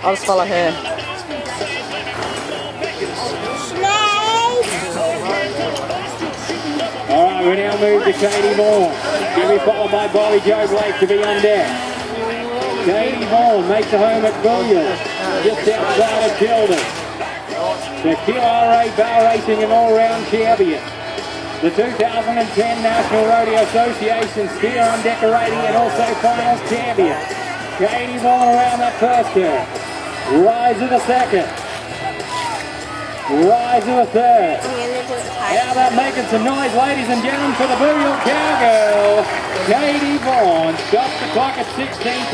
I'll just follow her. All right, we now move to Katie. She'll be followed by Bobby Joe Blake to be on deck. Katie Vaughan makes a home at Williams, just outside of Childers. The QRA Barrel Racing and All-Round Champion. The 2010 National Rodeo Association Steer Undecorating and also Finals Champion. Katie Vaughan around that first turn. Rise of the second. Rise of the third. How about making some noise, ladies and gentlemen, for the Booyal Cowgirl, Katie Vaughan. Stops the clock at 16.